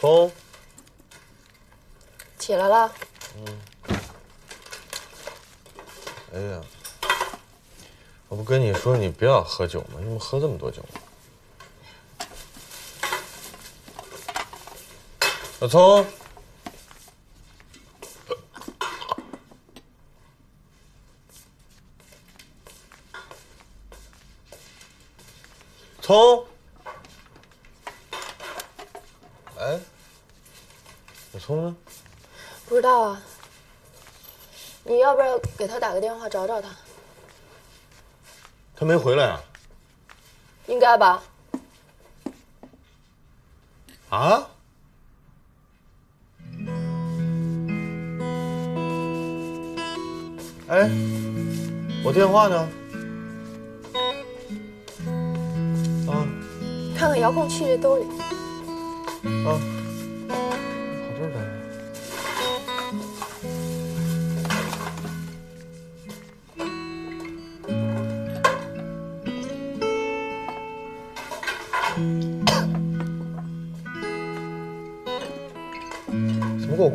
聪，起来了。嗯哎呀，我不跟你说你不要喝酒吗？你怎么喝这么多酒？小聪，聪，哎，小聪呢？不知道啊。你要不要给他打个电话找找他？他没回来啊？应该吧。啊？哎，我电话呢？啊看看遥控器这兜里。啊，跑这儿来了。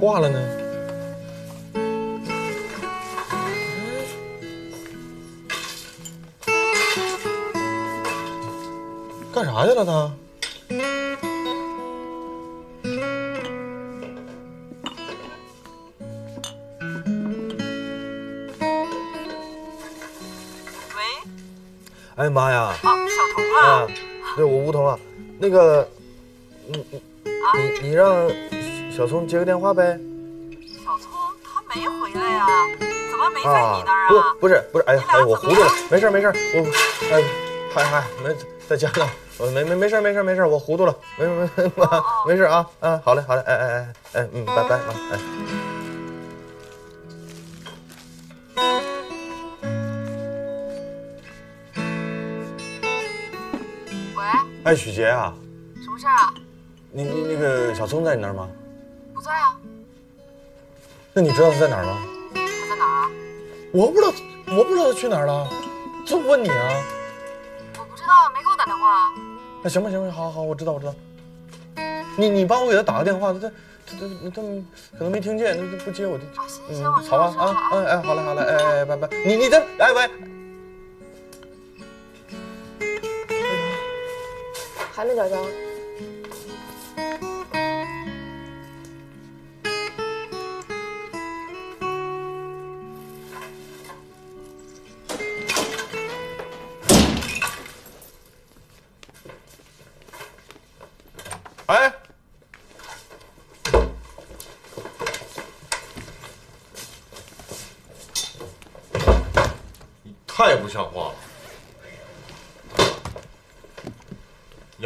挂了呢？干啥去了他？喂，哎妈呀！啊，小童啊，啊，对我吴桐啊，那个，你你你你让小聪接个电话呗。小聪他没回来呀、怎么没在啊你那儿，不啊？不是不是，哎呀哎，我糊涂了了，没事没事，我哎嗨嗨没在家呢，我没没没事没事没事，我糊涂了，没没没 没事儿啊啊，好嘞好嘞，哎哎哎哎嗯，拜拜啊哎。喂，哎，许杰啊，什么事儿啊？你你那个小聪在你那儿吗？不在啊，那你知道他在哪儿吗？他在哪儿啊？我不知道，我不知道他去哪儿了，这不问你啊。我不知道，没给我打电话啊。那行吧行吧，好好好，我知道我知道。你你帮我给他打个电话，他他他他他可能没听见，他他不接我的。啊，行嗯行，我，知好吧啊，哎哎，好嘞好嘞，哎哎拜拜。你你这哎喂，还没找着。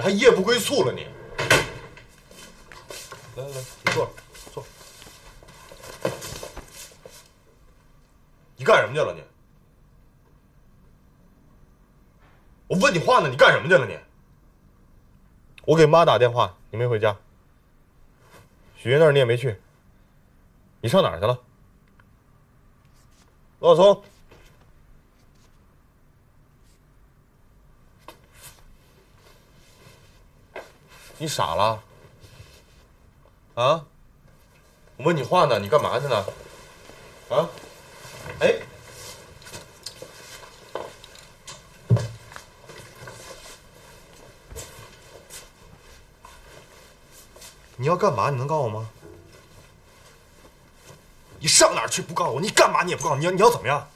还夜不归宿了你？来来来，你坐坐。你干什么去了你？我问你话呢，你干什么去了你？我给妈打电话，你没回家。许云那儿你也没去，你上哪儿去了？罗小聪，你傻了？啊？我问你话呢，你干嘛去呢？啊？哎，你要干嘛？你能告诉我吗？你上哪儿去不告诉我？你干嘛你也不告诉我？你要你要怎么样？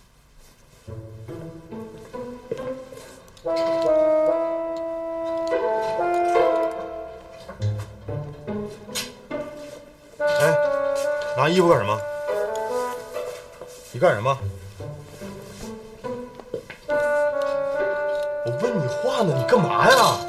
拿衣服干什么？你干什么？我问你话呢，你干嘛呀？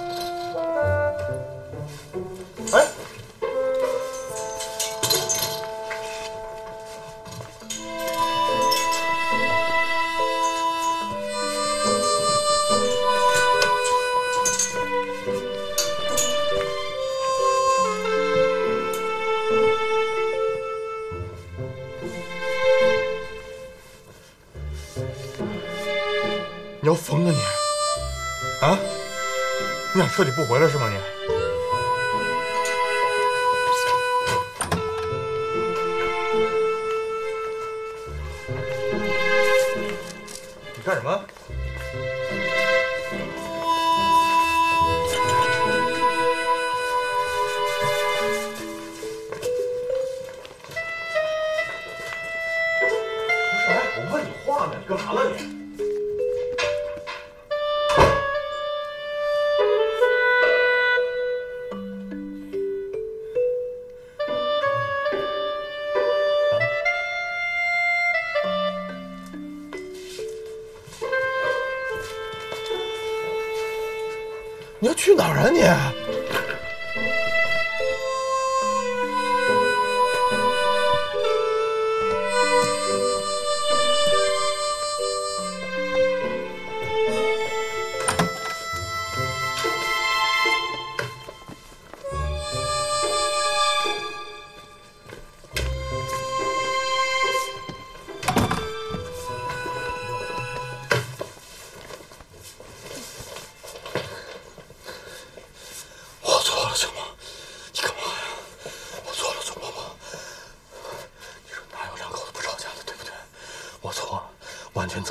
你要疯啊你？啊？你想彻底不回来是吗你？你干什么？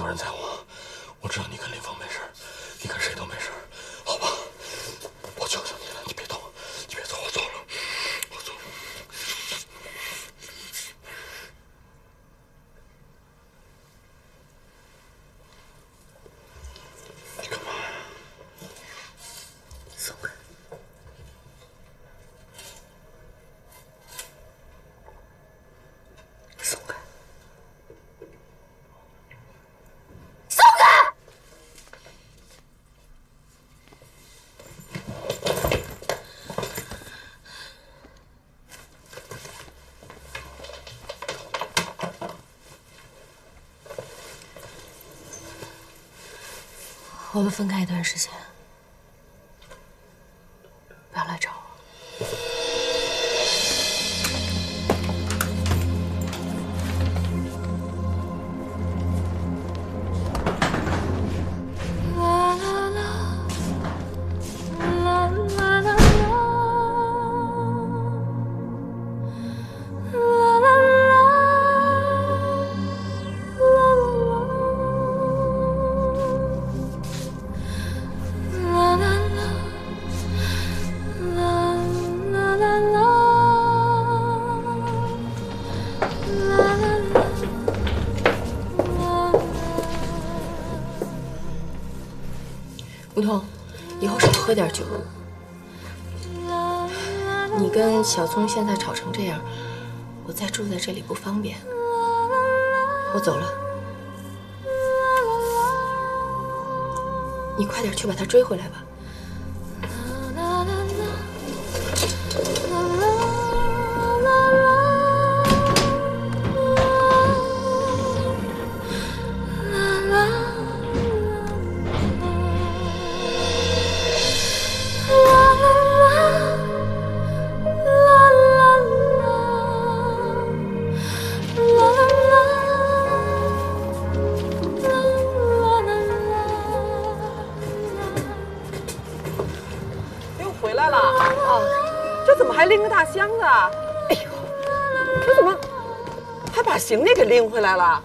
责任在我知道你跟林峰没事儿你跟谁都没事儿好吧？我求求你了，你别动，你别走，我错了，我错了。你干嘛呀？松开。松开。我们分开一段时间，喝点酒。你跟小聪现在吵成这样，我再住在这里不方便。我走了，你快点去把他追回来吧。怎么还拎个大箱子啊？哎呦，这怎么还把行李给拎回来了？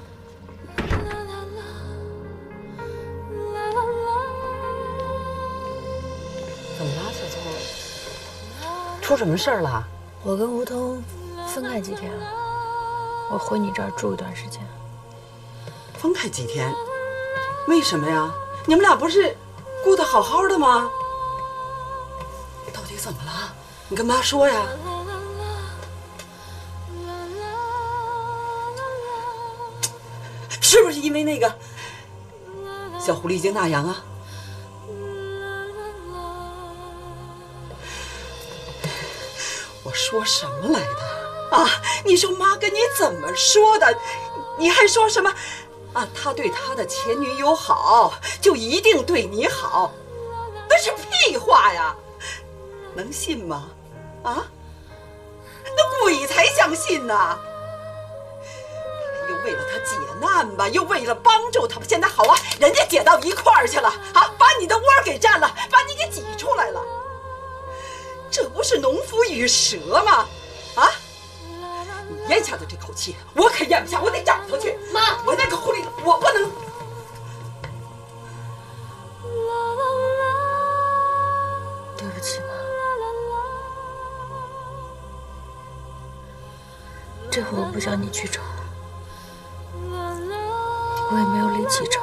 怎么了，小聪？出什么事儿了？我跟吴通分开几天了，我回你这儿住一段时间。分开几天？为什么呀？你们俩不是过得好好的吗？你跟妈说呀。是不是因为那个小狐狸精那样啊？我说什么来的？啊，你说妈跟你怎么说的？你还说什么？啊，他对他的前女友好，就一定对你好，那是屁话呀！能信吗？啊？那鬼才相信呢！又为了他解难吧，又为了帮助他吧，现在好啊，人家解到一块儿去了啊，把你的窝给占了，把你给挤出来了，这不是农夫与蛇吗？啊？你咽下的这口气，我可咽不下，我得找他去。妈我那个狐狸，我不能。这回我不想你去找，我也没有力气找。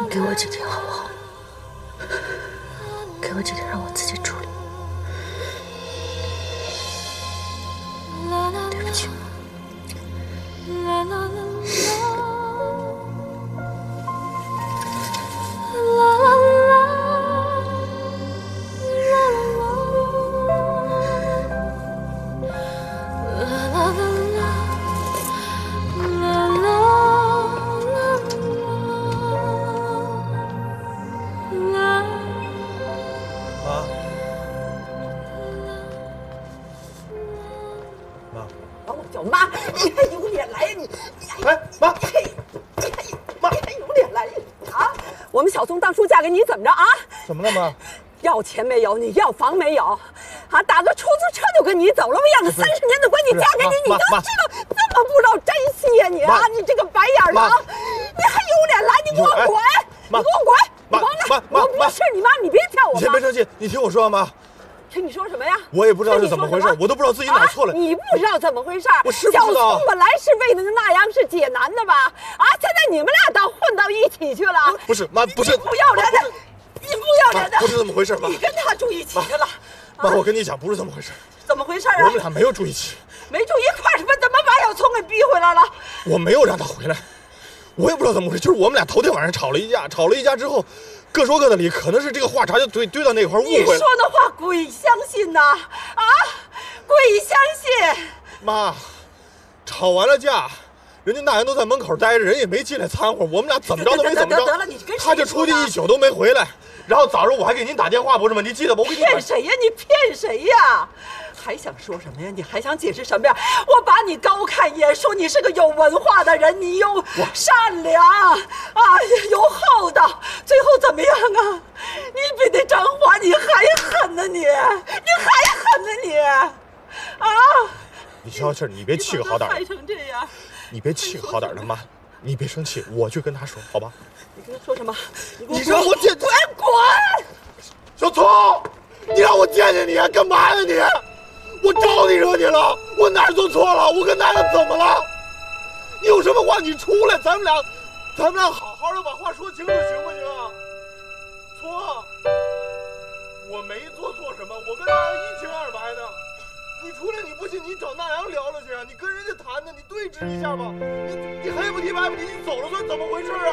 你给我几天好不好？给我几天让我自己找我们小松当初嫁给你怎么着啊？怎么了，妈？要钱没有，你要房没有，啊，打个出租车就跟你走了。我养了三十年的闺女嫁给你，你都知道这么不知道珍惜呀你啊！妈你这个白眼狼，你还有脸来？你给我哎滚！你给我滚！你妈往哪？妈妈我不是你妈，你别跳我妈你先别。生气，你听我说，妈，听你说什么呀？我也不知道是怎么回事，我都不知道自己哪错了啊。你不知道怎么回事？我是不知小聪本来是为那个那样是解难的吧？啊，现在你们俩倒混到一起去了。不是妈，不是你不要脸的，你不要脸的，不是这么回事妈你跟他住一起去了，妈，我跟你讲，不是这么回事，怎么回事啊我们？俩没有住一起，没住一块儿，是不是？怎么把小聪给逼回来了？我没有让他回来，我也不知道怎么回事，就是我们俩头天晚上吵了一架，吵了一架之后，各说各的理，可能是这个话茬就堆堆到那块误会了。说的话鬼相信呐？啊，鬼相信！妈，吵完了架，人家那人都在门口待着，人也没进来掺和，我们俩怎么着都没怎么着，得得了你跟谁他就出去一宿都没回来，然后早上我还给您打电话，不是吗？你记得不？我给你骗谁呀？你骗谁呀？还想说什么呀？你还想解释什么呀？我把你高看一眼，说你是个有文化的人，你又善良啊，又厚道，最后怎么样啊？你比那张华你还狠呢你，你还狠呢你，啊！你消消气，你别气个好歹害，成这样，你别气个好歹儿的妈，你别生气，我去跟他说，好吧？你跟他说什么？你你让我见滚滚！小聪，你让我见见你，干嘛呀你？我招你惹你了？我哪儿做错了？我跟那个怎么了？你有什么话你出来，咱们俩，咱们俩好好的把话说清楚，行不行啊？错，我没做错什么，我跟那阳一清二白的。你出来你不信，你找那阳聊聊去啊！你跟人家谈谈，你对峙一下吧。你你黑不提白不提，你走了算怎么回事啊？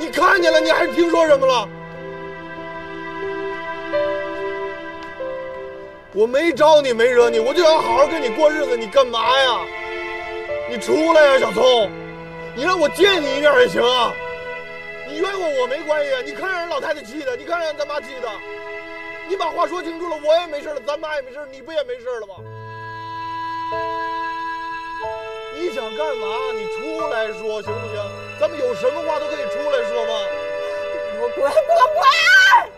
你看见了，你还是听说什么了？我没招你，没惹你，我就想好好跟你过日子，你干嘛呀？你出来呀，小聪！你让我见你一面也行啊。你冤枉我没关系啊，你看让人老太太气的，你看让咱妈气的。你把话说清楚了，我也没事了，咱妈也没事，你不也没事了吗？你想干嘛？你出来说行不行？咱们有什么话都可以出来说吗？我滚滚滚！滚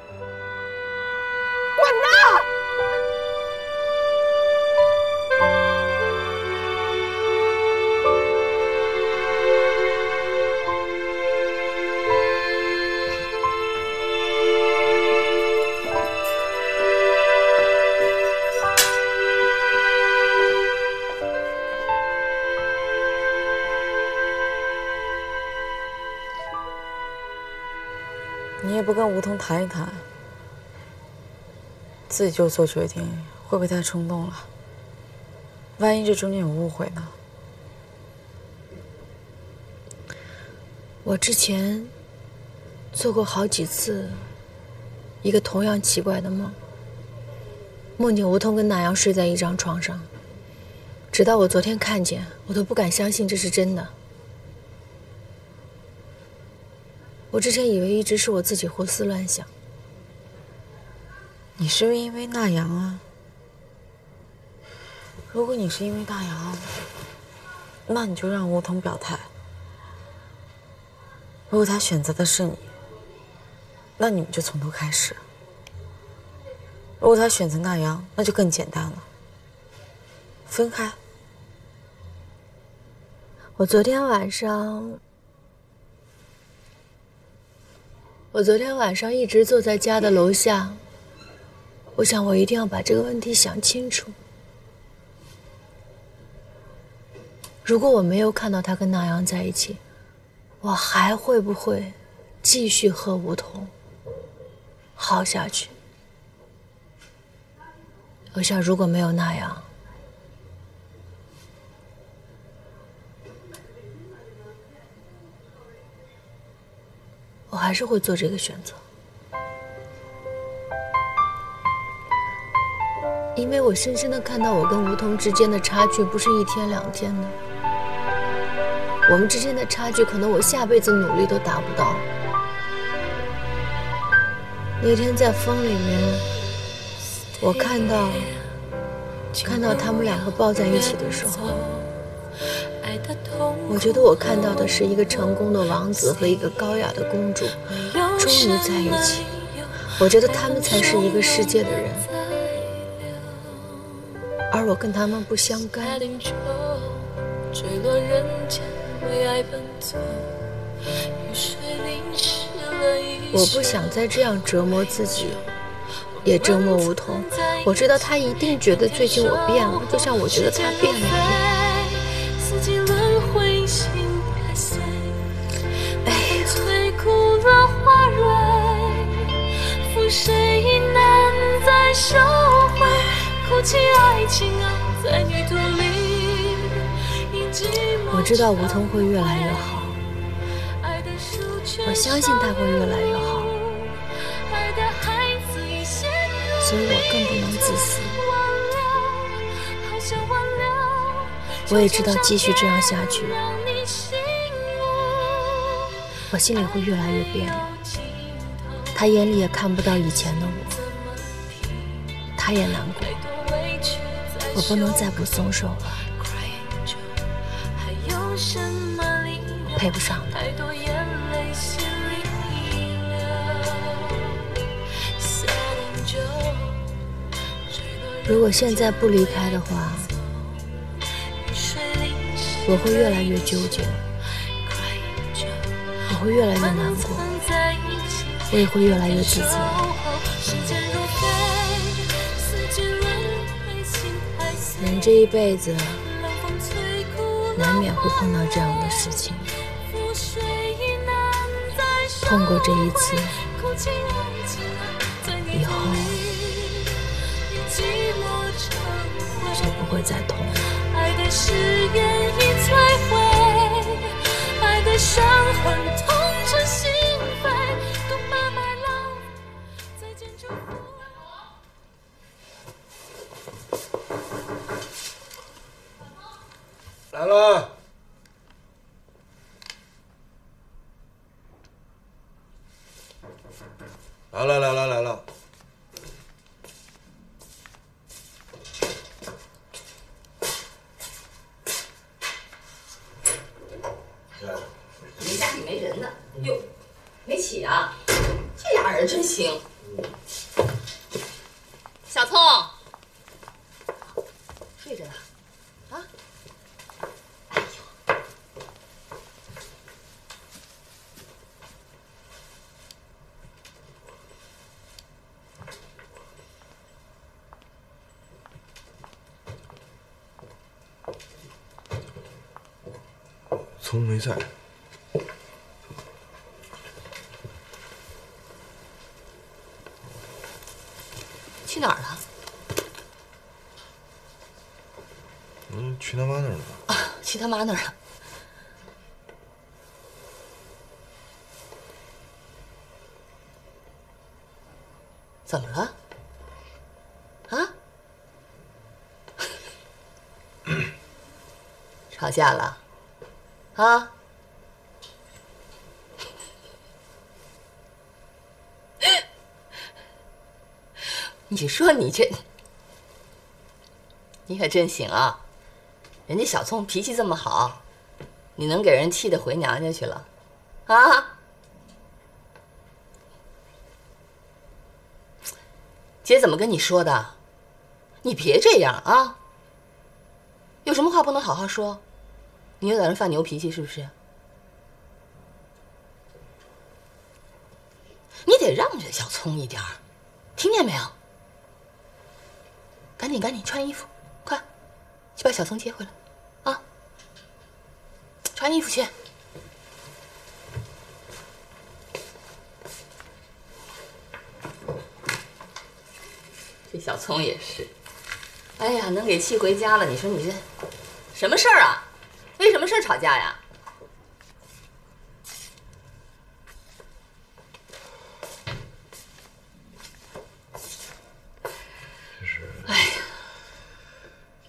不跟吴桐谈一谈，自己就做决定，会不会太冲动了？万一这中间有误会呢？我之前做过好几次一个同样奇怪的梦，梦见吴桐跟那阳睡在一张床上，直到我昨天看见，我都不敢相信这是真的。我之前以为一直是我自己胡思乱想，你是因为那阳啊？如果你是因为大阳，那你就让吴桐表态。如果他选择的是你，那你们就从头开始。如果他选择那阳，那就更简单了，分开。我昨天晚上，我昨天晚上一直坐在家的楼下，我想我一定要把这个问题想清楚。如果我没有看到他跟那阳在一起，我还会不会继续和梧桐好下去？我想，如果没有那阳，我还是会做这个选择，因为我深深的看到我跟吴桐之间的差距不是一天两天的，我们之间的差距可能我下辈子努力都达不到。那天在风里面，我看到看到他们两个抱在一起的时候。我觉得我看到的是一个成功的王子和一个高雅的公主，终于在一起。我觉得他们才是一个世界的人，而我跟他们不相干。我不想再这样折磨自己，也折磨梧桐。我知道他一定觉得最近我变了，就像我觉得他变了一样。我知道梧桐会越来越好，我相信他会越来越好，所以我更不能自私。我也知道继续这样下去，我心里会越来越别扭。他眼里也看不到以前的我，他也难过。我不能再不松手了，配不上的。如果现在不离开的话，我会越来越纠结，会越来越难过，我也会越来越自责。人这一辈子难免会碰到这样的事情，碰过这一次，以后就不会再痛了。伤痕痛彻心扉。都慢慢老再见祝福。来了，来了，来了，来了。人家里没人呢。哟，没起啊？这俩人真行。小聪，睡着呢。啊？哎呦，聪没在，去哪儿了？嗯，去他妈那儿了。啊，去他他那儿了。怎么了？啊？吵架了？啊？你说你这，你可真行啊！人家小聪脾气这么好，你能给人气得回娘家去了，啊？姐怎么跟你说的？你别这样啊！有什么话不能好好说？你又在那犯牛脾气是不是？你得让着小聪一点，听见没有？赶紧赶紧穿衣服，快，去把小聪接回来，穿衣服去。这小聪也是，哎呀，能给气回家了。你说你这什么事儿啊？为什么事儿吵架呀？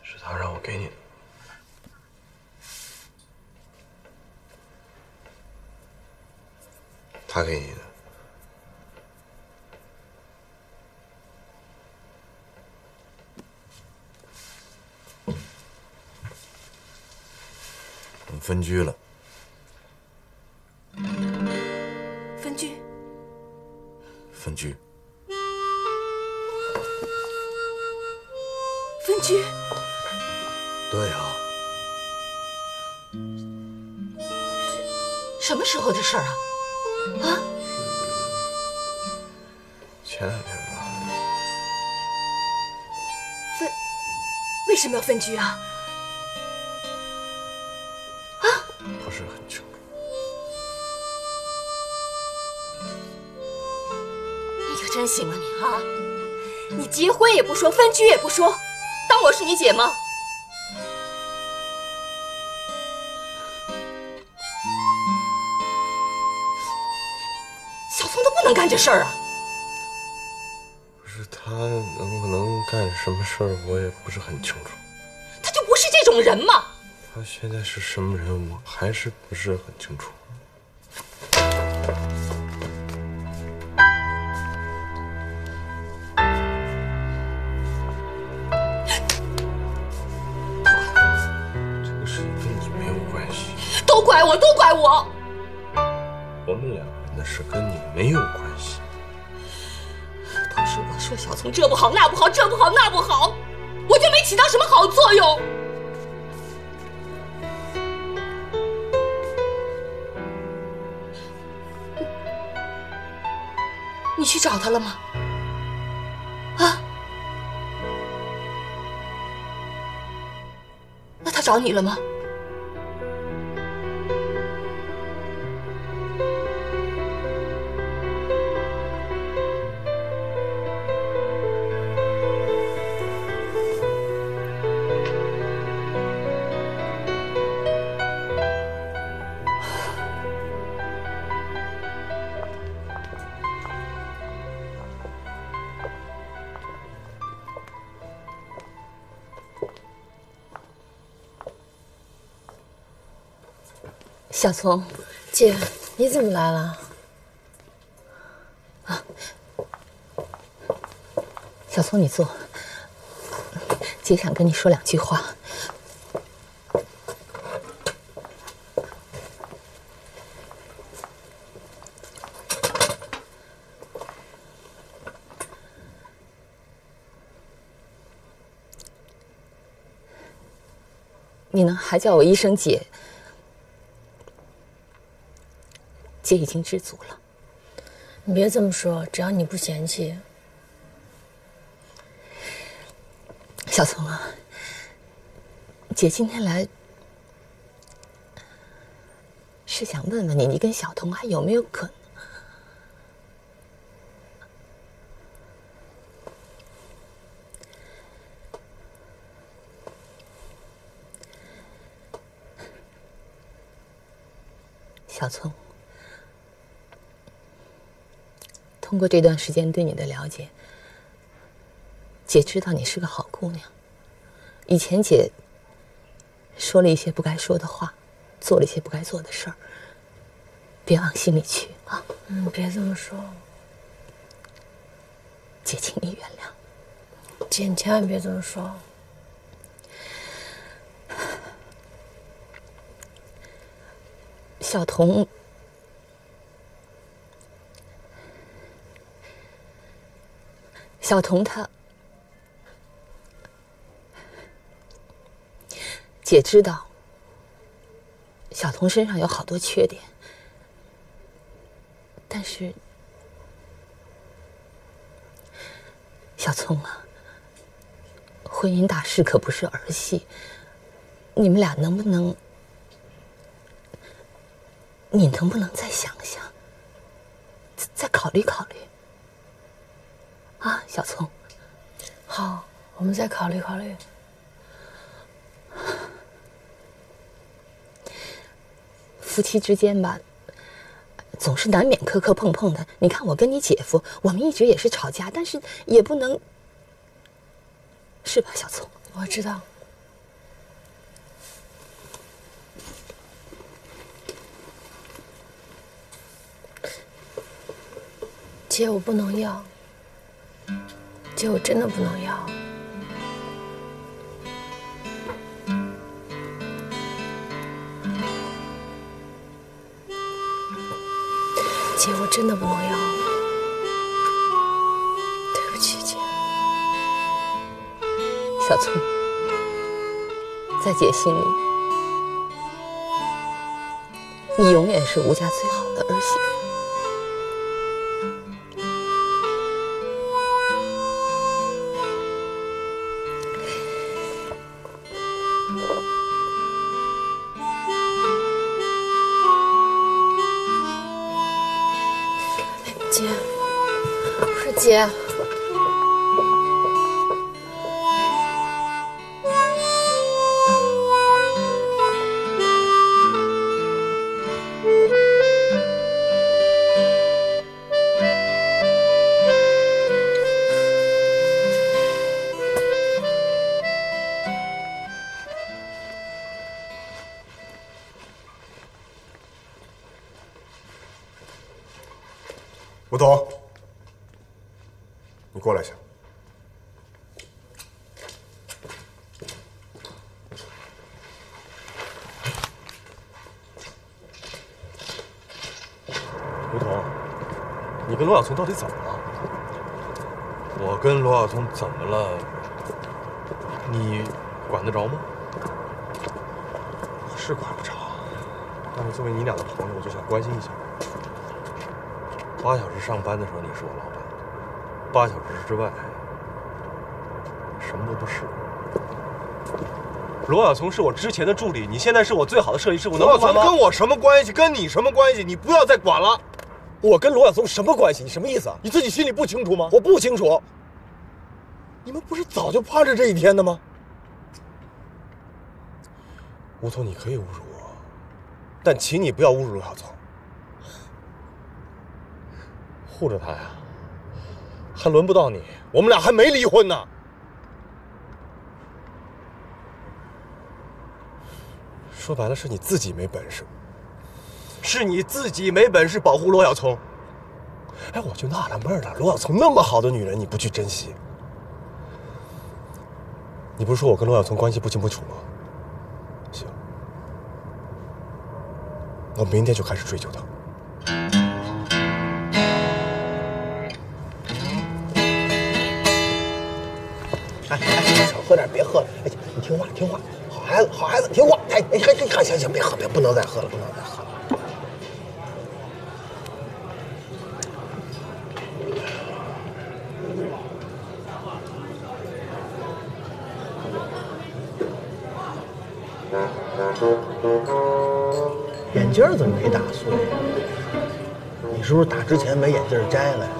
是他让我给你的。他给你的。我们分居了，分居？分居。分居？对啊，什么时候的事儿啊？啊？前两天吧，分？为什么要分居啊？真行啊你啊！你结婚也不说，分居也不说，当我是你姐吗？小聪他不能干这事儿啊！不是他能不能干什么事儿，我也不是很清楚。他就不是这种人嘛！他现在是什么人，我还是不是很清楚。两个人的事跟你没有关系。都是我说小聪这不好那不好，这不好那不好，我就没起到什么好作用。你去找他了吗？啊？那他找你了吗？聪，姐，你怎么来了？啊小聪，你坐。姐想跟你说两句话。你呢还叫我一声姐？姐已经知足了。你别这么说，只要你不嫌弃。小聪啊，姐今天来是想问问你，你跟小童还有没有可能？小聪，通过这段时间对你的了解，姐知道你是个好姑娘。以前姐说了一些不该说的话，做了一些不该做的事儿，别往心里去啊！嗯，别这么说，姐，请你原谅。姐，你千万别这么说。小童，小童他，姐知道，小童身上有好多缺点，但是，小聪啊，婚姻大事可不是儿戏，你们俩能不能？你能不能再想想，再再考虑考虑？啊，小聪，好，我们再考虑考虑。夫妻之间吧，总是难免磕磕碰碰的。你看我跟你姐夫，我们一直也是吵架，但是也不能，是吧，小聪？我知道。姐，我不能要。姐，我真的不能要。姐，我真的不能要。对不起，姐。小聪，在姐心里，你永远是吴家最好的儿媳妇。你跟罗小聪到底怎么了？我跟罗小聪怎么了？你管得着吗？我是管不着，但是作为你俩的朋友，我就想关心一下。八小时上班的时候你是我老板，八小时之外什么都不是。罗小聪是我之前的助理，你现在是我最好的设计师，我能罗小不管吗？聪跟我什么关系？跟你什么关系？你不要再管了。我跟罗小松什么关系？你什么意思啊？你自己心里不清楚吗？我不清楚。你们不是早就盼着这一天的吗？吴桐，你可以侮辱我，但请你不要侮辱罗小松。护着他呀，还轮不到你。我们俩还没离婚呢。说白了，是你自己没本事，是你自己没本事保护罗小聪。哎，我就纳了闷了，罗小聪那么好的女人，你不去珍惜？你不是说我跟罗小聪关系不清不楚吗？行，我明天就开始追究他。哎哎，少喝点，别喝了。哎，你听话，听话，好孩子，好孩子，听话。哎哎，还还行行，别喝，别不能再喝了，不能再喝了。眼镜怎么没打碎？你是不是打之前把眼镜摘了呀？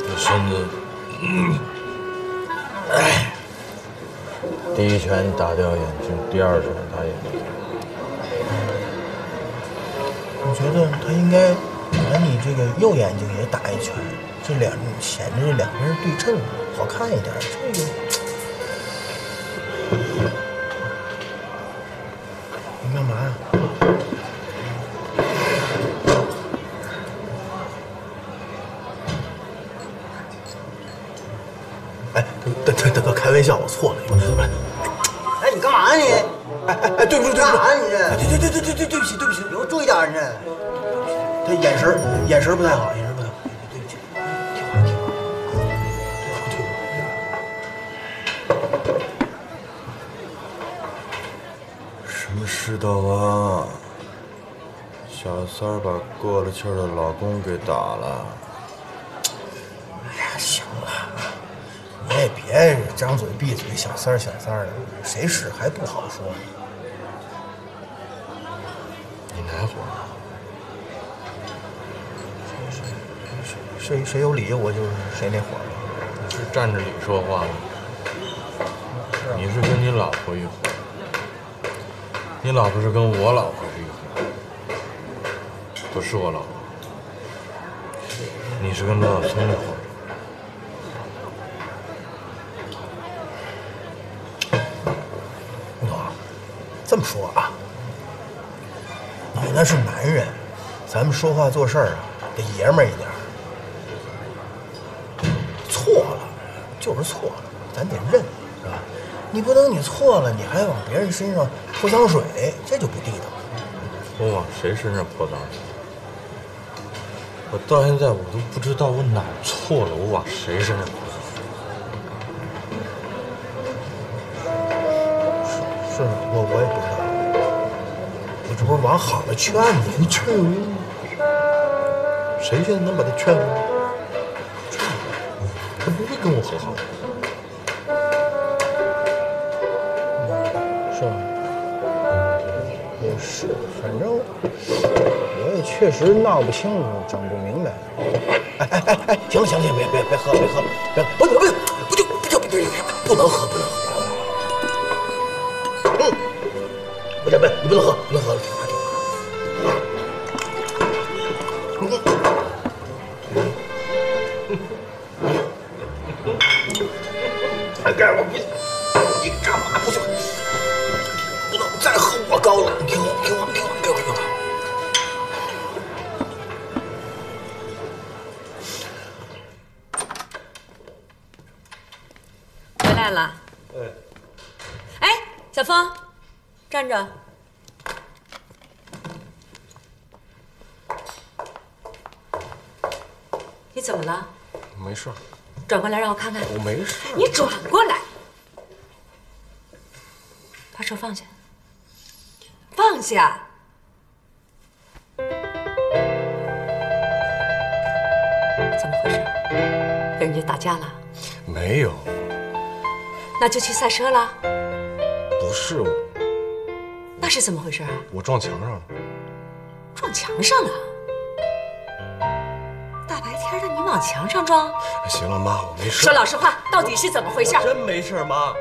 这身子，哎，第一拳打掉眼镜，第二拳打眼镜。我觉得他应该把你这个右眼睛也打一拳，这两显得这两边对称，好看一点。这个，对对不起对不起，你给我注意点儿你这。他眼神眼神不太好，眼神不太好，对不起，听话听话，对不起对不起。什么世道啊？小三儿把过了气儿的老公给打了。哎呀，行了，你也也别张嘴闭嘴，小三儿小三儿的，谁是还不好说哪伙？谁谁有理，我就是谁那伙的。你是站着理说话吗？你是跟你老婆一伙，你老婆是跟我老婆是一伙，不是我老婆。你是跟罗小聪一伙。吴总，这么说那是男人，咱们说话做事儿啊得爷们儿一点儿。错了就是错了，咱得认，是吧？你不能你错了，你还往别人身上泼脏水，这就不地道。我往谁身上泼脏水？我到现在我都不知道我哪错了，我往谁身上泼不是往好了劝你，你劝我，谁现在能把他劝回来？他不会跟我和好。是吧？也是，反正我也确实闹不清楚，整不明白。哎哎哎哎，行了行了，行了别别别喝别喝，别不不不不就不就不不能喝不能喝。嗯，不是不是，你不能喝不能喝你怎么了？没事，转过来让我看看。我没事。你转过来，把手放下，放下。怎么回事？跟人家打架了？没有，那就去赛车了？不是我，那是怎么回事啊？我撞墙上了。撞墙上了？墙上撞？哎行了，妈，我没事。说老实话，到底是怎么回事？真没事，妈。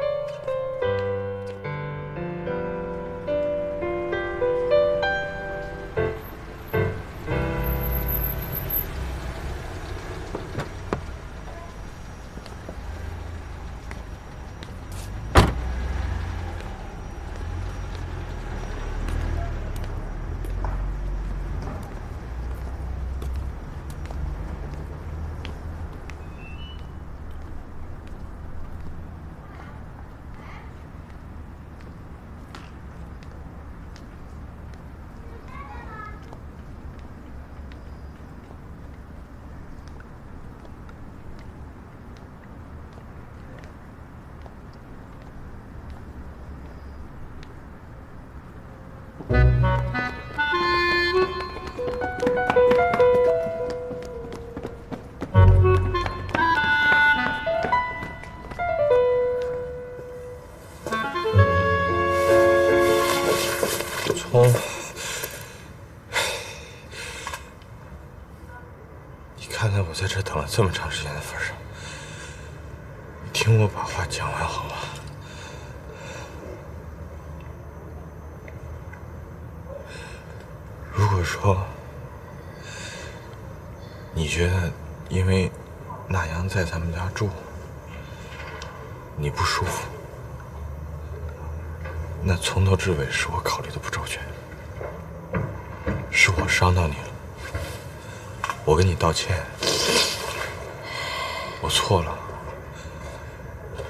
聪，你看在我在这等了这么长时间的份上，你听我把话讲完好吗？如果说你觉得因为那阳在咱们家住，你不舒服，那从头至尾是我考虑的不周全，是我伤到你了，我跟你道歉，我错了。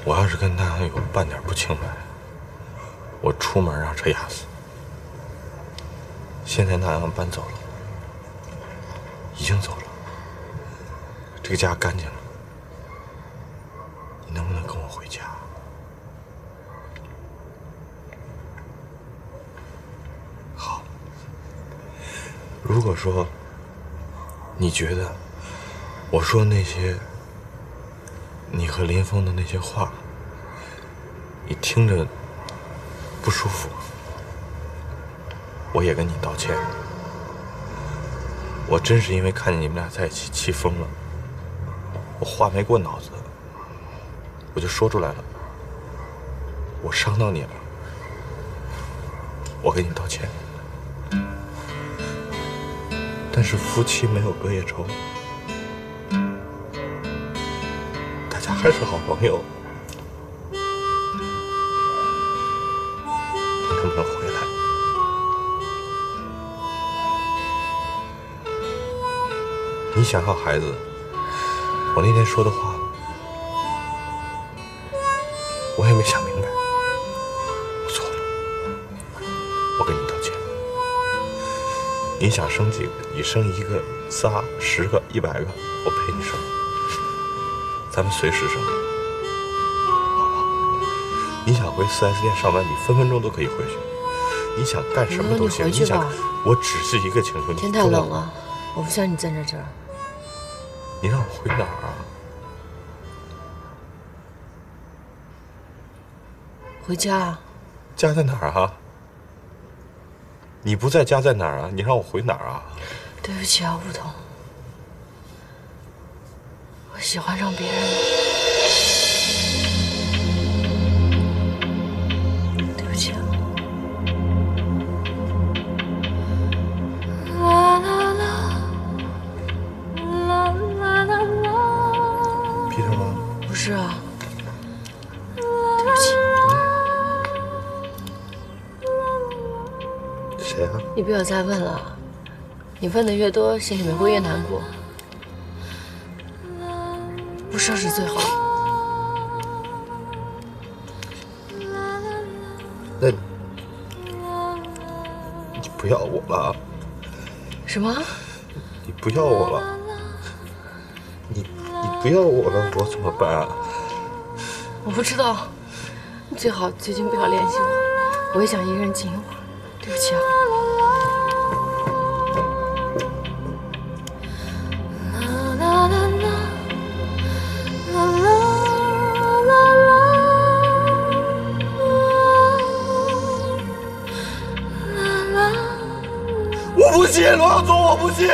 我要是跟那阳有半点不清白，我出门让车压死。现在那阳搬走了，已经走了，这个家干净了，你能不能跟我回家？好。如果说你觉得我说那些你和林峰的那些话，你听着不舒服，我也跟你道歉。我真是因为看见你们俩在一起气疯了，我话没过脑子，我就说出来了。我伤到你了，我给你道歉。但是夫妻没有隔夜仇，大家还是好朋友。你能不能回来？你想要孩子，我那天说的话，你想生几个？你生一个、仨、十个、一百个，我陪你生，咱们随时生，好不好？你想回 4S 店上班，你分分钟都可以回去。你想干什么都行，你想，我只是一个请求，你天太冷了，我不想你站在这儿。你让我回哪儿啊？回家啊，家在哪儿啊？你不在家在哪儿啊？你让我回哪儿啊？对不起啊，吴桐，我喜欢上别人了。再问了，你问的越多，心里面会越难过。不说是最好。那，你不要我了？什么？你不要我了？你你不要我了，我怎么办啊？我不知道，你最好最近不要联系我，我也想一个人静一会儿。对不起啊。信，罗耀宗，我不信。